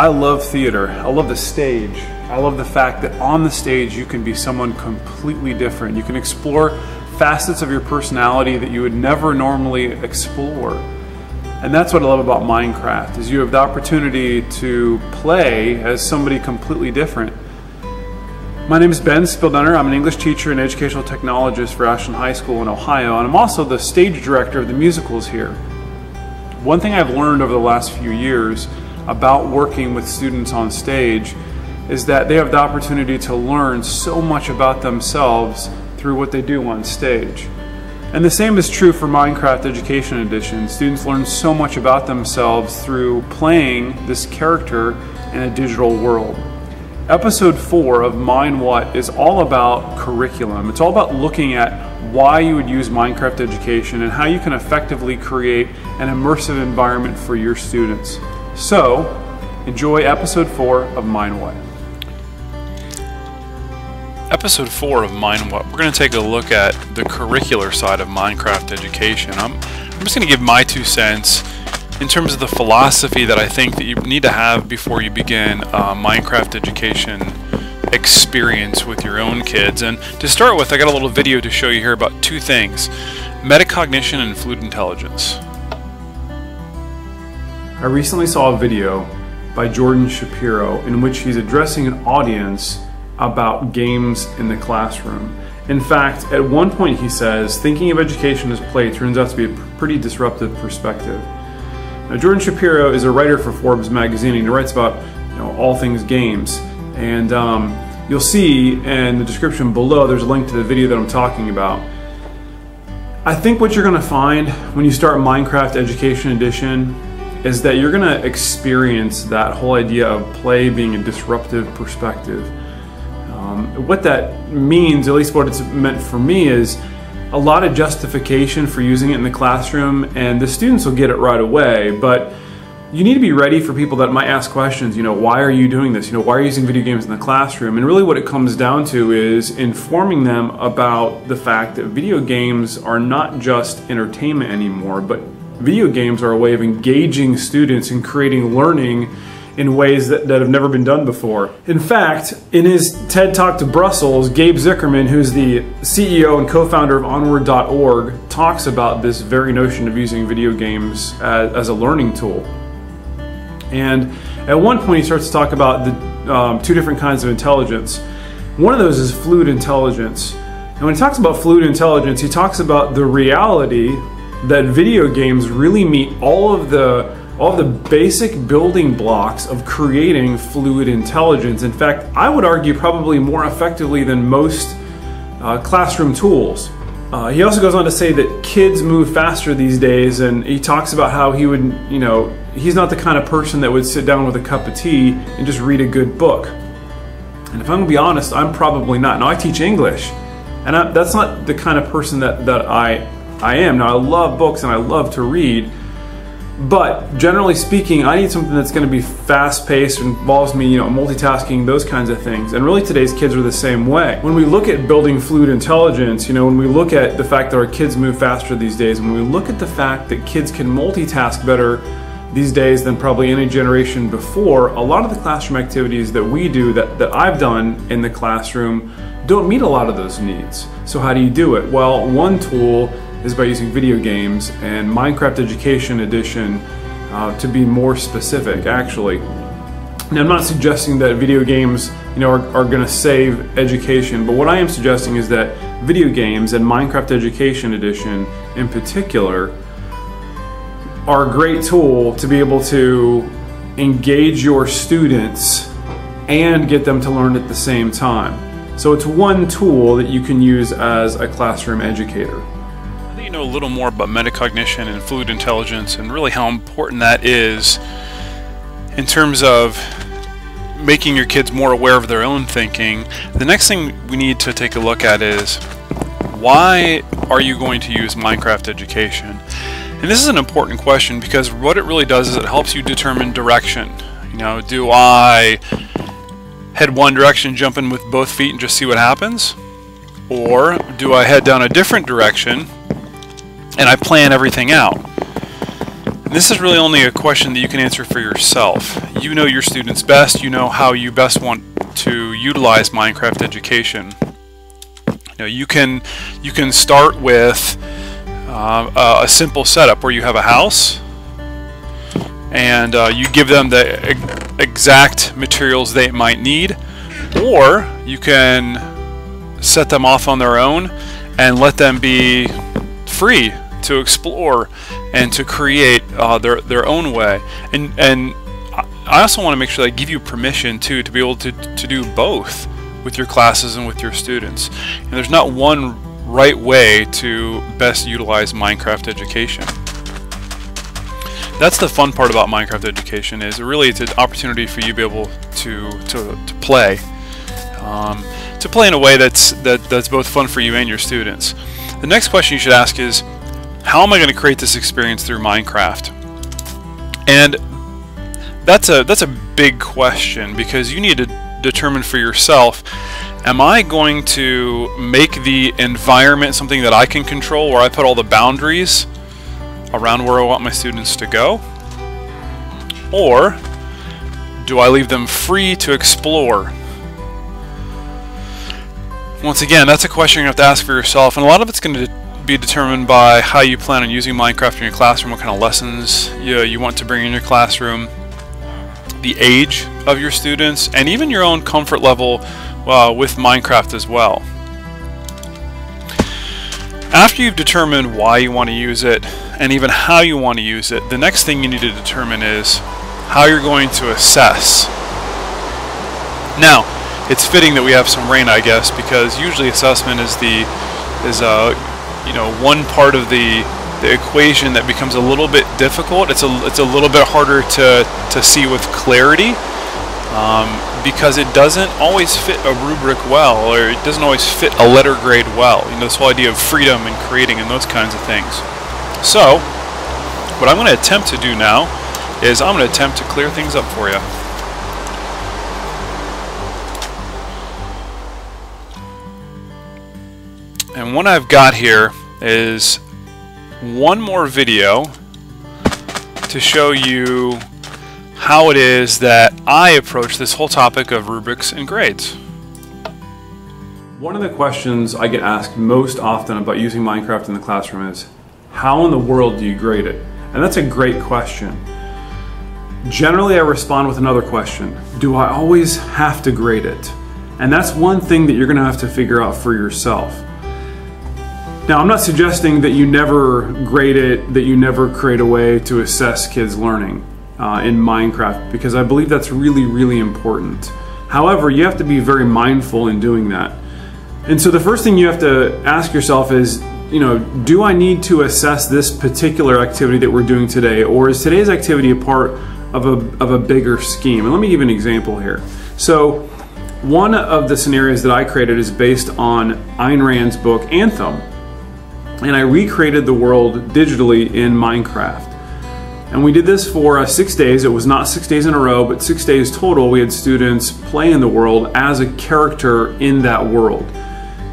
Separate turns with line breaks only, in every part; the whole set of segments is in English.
I love theater. I love the stage. I love the fact that on the stage you can be someone completely different. You can explore facets of your personality that you would never normally explore. And that's what I love about Minecraft is you have the opportunity to play as somebody completely different. My name is Ben Spieldenner. I'm an English teacher and educational technologist for Ashland High School in Ohio, and I'm also the stage director of the musicals here. One thing I've learned over the last few years about working with students on stage is that they have the opportunity to learn so much about themselves through what they do on stage. And the same is true for Minecraft Education Edition. Students learn so much about themselves through playing this character in a digital world. Episode 4 of Minewhat is all about curriculum. It's all about looking at why you would use Minecraft Education and how you can effectively create an immersive environment for your students. So, enjoy episode 4 of Minewhat.
Episode 4 of Minewhat, we're going to take a look at the curricular side of Minecraft education. I'm, I'm just going to give my two cents in terms of the philosophy that I think that you need to have before you begin uh, Minecraft education experience with your own kids. And to start with, I got a little video to show you here about two things, metacognition and fluid intelligence.
I recently saw a video by Jordan Shapiro in which he's addressing an audience about games in the classroom. In fact, at one point he says, thinking of education as play turns out to be a pretty disruptive perspective. Now, Jordan Shapiro is a writer for Forbes magazine and he writes about you know, all things games. And um, you'll see in the description below, there's a link to the video that I'm talking about. I think what you're going to find when you start Minecraft Education Edition is that you're going to experience that whole idea of play being a disruptive perspective. Um, what that means, at least what it's meant for me, is a lot of justification for using it in the classroom, and the students will get it right away. But you need to be ready for people that might ask questions. You know, why are you doing this? You know, why are you using video games in the classroom? And really, what it comes down to is informing them about the fact that video games are not just entertainment anymore, but video games are a way of engaging students and creating learning in ways that, that have never been done before. In fact, in his TED Talk to Brussels, Gabe Zichermann, who's the CEO and co-founder of Onward.org, talks about this very notion of using video games as, as a learning tool. And at one point he starts to talk about the um, two different kinds of intelligence. One of those is fluid intelligence. And when he talks about fluid intelligence, he talks about the reality that video games really meet all of the all of the basic building blocks of creating fluid intelligence. In fact, I would argue probably more effectively than most uh, classroom tools. Uh, he also goes on to say that kids move faster these days, and he talks about how he would, you know, he's not the kind of person that would sit down with a cup of tea and just read a good book. And if I'm gonna be honest, I'm probably not. Now I teach English, and I, that's not the kind of person that, that I I am. Now I love books and I love to read, but generally speaking, I need something that's going to be fast paced, involves me, you know, multitasking, those kinds of things. And really today's kids are the same way. When we look at building fluid intelligence, you know, when we look at the fact that our kids move faster these days, when we look at the fact that kids can multitask better these days than probably any generation before, a lot of the classroom activities that we do, that, that I've done in the classroom, don't meet a lot of those needs. So how do you do it? Well, one tool is by using video games and Minecraft Education Edition uh, to be more specific actually. Now I'm not suggesting that video games you know, are, are going to save education, but what I am suggesting is that video games and Minecraft Education Edition in particular are a great tool to be able to engage your students and get them to learn at the same time. So it's one tool that you can use as a classroom educator
you know a little more about metacognition and fluid intelligence and really how important that is in terms of making your kids more aware of their own thinking, the next thing we need to take a look at is why are you going to use Minecraft education? And this is an important question because what it really does is it helps you determine direction. You know, do I head one direction, jump in with both feet and just see what happens? Or do I head down a different direction and I plan everything out. this is really only a question that you can answer for yourself. You know your students best, you know how you best want to utilize Minecraft education. You know, you can you can start with uh, a simple setup where you have a house and uh, you give them the exact materials they might need or you can set them off on their own and let them be free to explore and to create uh, their their own way. And and I also want to make sure that I give you permission too to be able to to do both with your classes and with your students. And there's not one right way to best utilize Minecraft education. That's the fun part about Minecraft education is really it's an opportunity for you to be able to to, to play. Um, to play in a way that's that, that's both fun for you and your students. The next question you should ask is, how am I going to create this experience through Minecraft? And that's a that's a big question because you need to determine for yourself am I going to make the environment something that I can control where I put all the boundaries around where I want my students to go or do I leave them free to explore once again, that's a question you have to ask for yourself, and a lot of it's going to be determined by how you plan on using Minecraft in your classroom, what kind of lessons you, you want to bring in your classroom, the age of your students, and even your own comfort level uh, with Minecraft as well. After you've determined why you want to use it, and even how you want to use it, the next thing you need to determine is how you're going to assess. Now, it's fitting that we have some rain, I guess, because usually assessment is the is uh, you know one part of the the equation that becomes a little bit difficult. It's a it's a little bit harder to to see with clarity um, because it doesn't always fit a rubric well, or it doesn't always fit a letter grade well. You know this whole idea of freedom and creating and those kinds of things. So, what I'm going to attempt to do now is I'm going to attempt to clear things up for you. And what I've got here is one more video to show you how it is that I approach this whole topic of rubrics and grades.
One of the questions I get asked most often about using Minecraft in the classroom is, how in the world do you grade it? And that's a great question. Generally, I respond with another question. Do I always have to grade it? And that's one thing that you're gonna have to figure out for yourself. Now, I'm not suggesting that you never grade it, that you never create a way to assess kids' learning uh, in Minecraft, because I believe that's really, really important. However, you have to be very mindful in doing that. And so the first thing you have to ask yourself is, you know, do I need to assess this particular activity that we're doing today, or is today's activity a part of a, of a bigger scheme? And let me give an example here. So, one of the scenarios that I created is based on Ayn Rand's book Anthem and I recreated the world digitally in Minecraft. And we did this for uh, six days. It was not six days in a row, but six days total. We had students play in the world as a character in that world.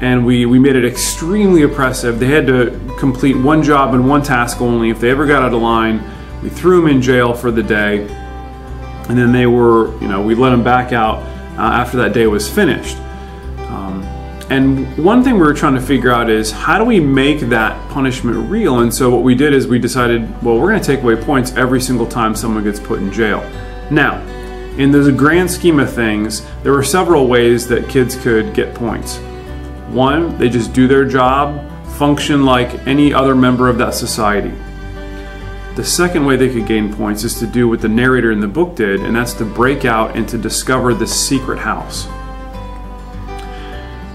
And we, we made it extremely oppressive. They had to complete one job and one task only. If they ever got out of line, we threw them in jail for the day. And then they were, you know, we let them back out uh, after that day was finished. And one thing we were trying to figure out is how do we make that punishment real? And so what we did is we decided, well, we're going to take away points every single time someone gets put in jail. Now, in the grand scheme of things, there were several ways that kids could get points. One, they just do their job, function like any other member of that society. The second way they could gain points is to do what the narrator in the book did, and that's to break out and to discover the secret house.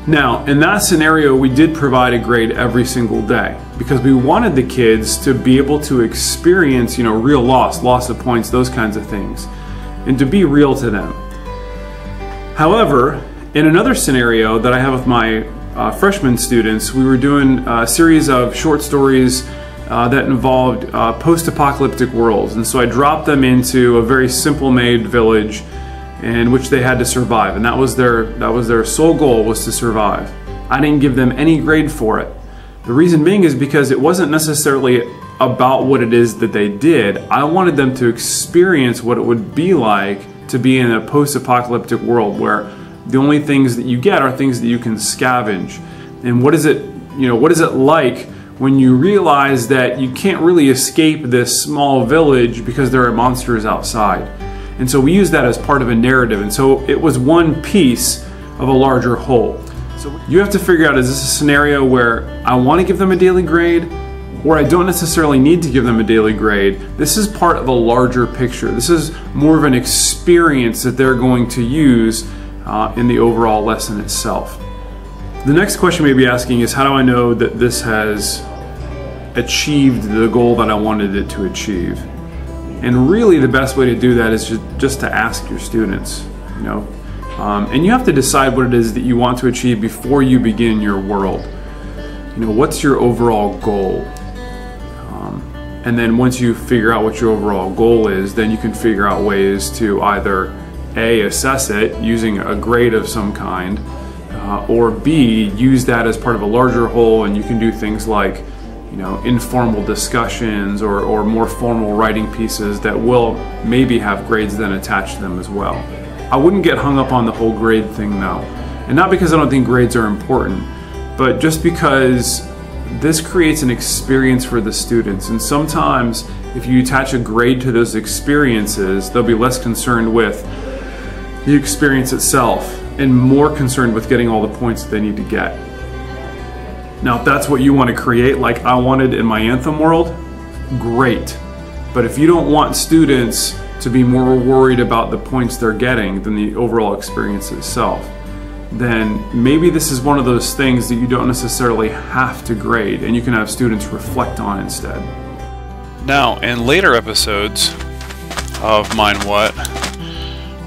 Now, in that scenario, we did provide a grade every single day because we wanted the kids to be able to experience, you know, real loss, loss of points, those kinds of things, and to be real to them. However, in another scenario that I have with my uh, freshman students, we were doing a series of short stories uh, that involved uh, post-apocalyptic worlds, and so I dropped them into a very simple-made village in which they had to survive, and that was their that was their sole goal was to survive. I didn't give them any grade for it. The reason being is because it wasn't necessarily about what it is that they did. I wanted them to experience what it would be like to be in a post apocalyptic world where the only things that you get are things that you can scavenge. And what is it, you know, what is it like when you realize that you can't really escape this small village because there are monsters outside? And so we use that as part of a narrative. And so it was one piece of a larger whole. So you have to figure out is this a scenario where I want to give them a daily grade or I don't necessarily need to give them a daily grade. This is part of a larger picture. This is more of an experience that they're going to use uh, in the overall lesson itself. The next question you may be asking is how do I know that this has achieved the goal that I wanted it to achieve? And really the best way to do that is just, to ask your students, you know. Um, and you have to decide what it is that you want to achieve before you begin your world. You know, what's your overall goal? Um, and then once you figure out what your overall goal is, then you can figure out ways to either a, assess it using a grade of some kind, uh, or B, use that as part of a larger whole and you can do things like you know, informal discussions or, or more formal writing pieces that will maybe have grades then attached to them as well. I wouldn't get hung up on the whole grade thing though. And not because I don't think grades are important, but just because this creates an experience for the students. And sometimes if you attach a grade to those experiences, they'll be less concerned with the experience itself and more concerned with getting all the points that they need to get. Now, if that's what you want to create, like I wanted in my Anthem world, great. But if you don't want students to be more worried about the points they're getting than the overall experience itself, then maybe this is one of those things that you don't necessarily have to grade and you can have students reflect on instead.
Now, in later episodes of Minewhat,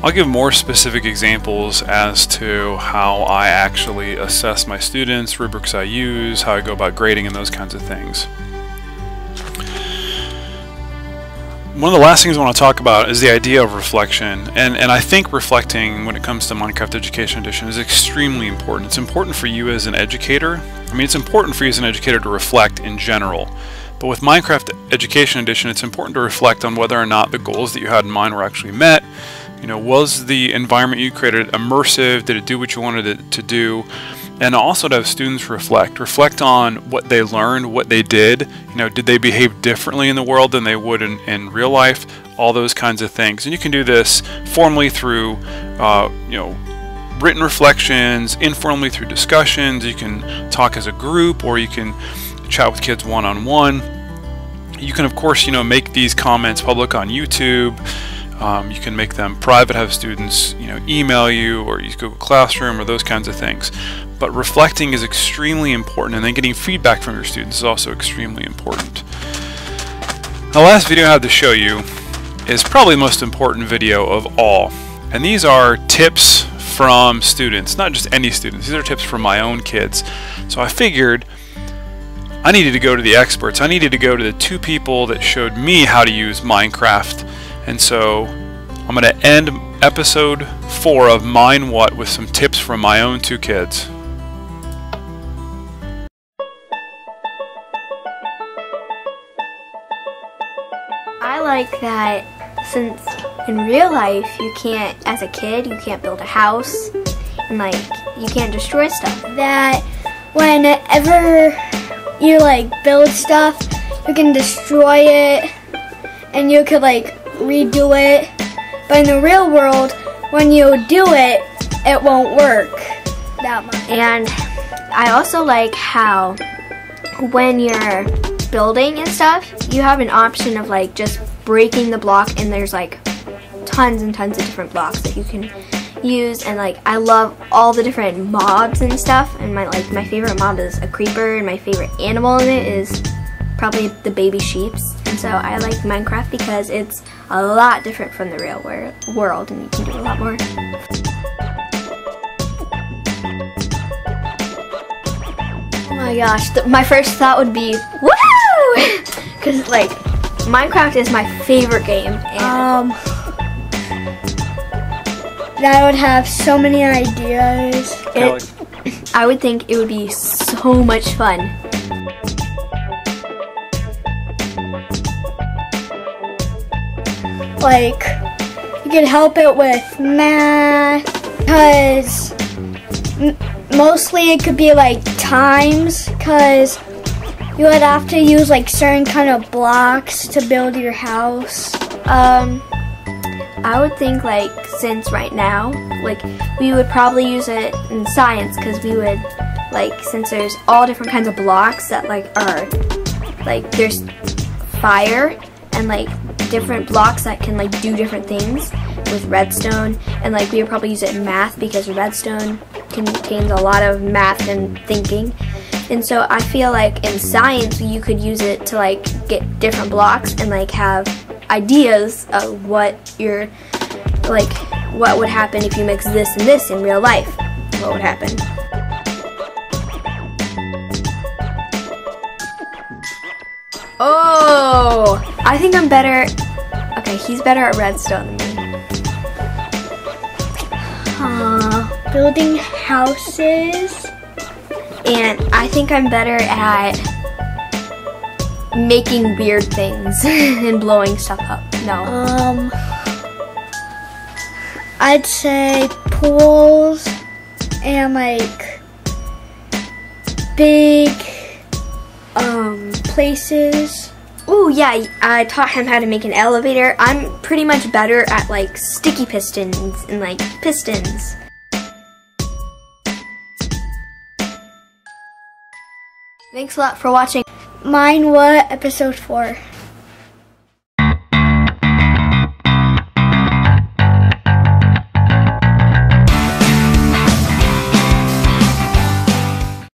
I'll give more specific examples as to how I actually assess my students, rubrics I use, how I go about grading, and those kinds of things. One of the last things I want to talk about is the idea of reflection. And, and I think reflecting when it comes to Minecraft Education Edition is extremely important. It's important for you as an educator. I mean, it's important for you as an educator to reflect in general. But with Minecraft Education Edition, it's important to reflect on whether or not the goals that you had in mind were actually met, you know, was the environment you created immersive? Did it do what you wanted it to do? And also to have students reflect. Reflect on what they learned, what they did. You know, did they behave differently in the world than they would in, in real life? All those kinds of things. And you can do this formally through, uh, you know, written reflections, informally through discussions. You can talk as a group or you can chat with kids one on one. You can, of course, you know, make these comments public on YouTube. Um, you can make them private, have students you know email you or use Google Classroom or those kinds of things. But reflecting is extremely important and then getting feedback from your students is also extremely important. The last video I have to show you is probably the most important video of all. And these are tips from students, not just any students, these are tips from my own kids. So I figured I needed to go to the experts. I needed to go to the two people that showed me how to use Minecraft and so I'm going to end episode 4 of Minewhat with some tips from my own two kids.
I like that since in real life you can't, as a kid, you can't build a house and like you can't destroy stuff. That whenever you like build stuff, you can destroy it and you could like redo it. But in the real world, when you do it, it won't work that much. And I also like how when you're building and stuff, you have an option of like just breaking the block and there's like tons and tons of different blocks that you can use and like I love all the different mobs and stuff and my like my favorite mob is a creeper and my favorite animal in it is probably the baby sheeps and so I like Minecraft because it's a lot different from the real wor world and you can do a lot more. Oh my gosh, my first thought would be, woohoo! Because like, Minecraft is my favorite game. um, that would have so many ideas. It, I would think it would be so much fun. Like you could help it with math because mostly it could be like times because you would have to use like certain kind of blocks to build your house. Um, I would think like since right now, like we would probably use it in science because we would like since there's all different kinds of blocks that like are like there's fire and like different blocks that can like do different things with redstone and like we would probably use it in math because redstone contains a lot of math and thinking and so I feel like in science you could use it to like get different blocks and like have ideas of what your like what would happen if you mix this and this in real life. What would happen? Oh, I think I'm better. Okay, he's better at redstone than me. Uh, building houses and I think I'm better at making weird things and blowing stuff up. No. Um, I'd say pools and like big um places. Oh yeah, I taught him how to make an elevator. I'm pretty much better at like sticky pistons and like pistons. Thanks a lot for watching. Minewhat episode 4.